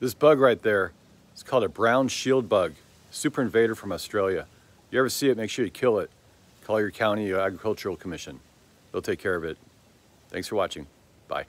This bug right there is called a brown shield bug, super invader from Australia. If You ever see it, make sure you kill it. Call your county uh, agricultural commission. They'll take care of it. Thanks for watching. Bye.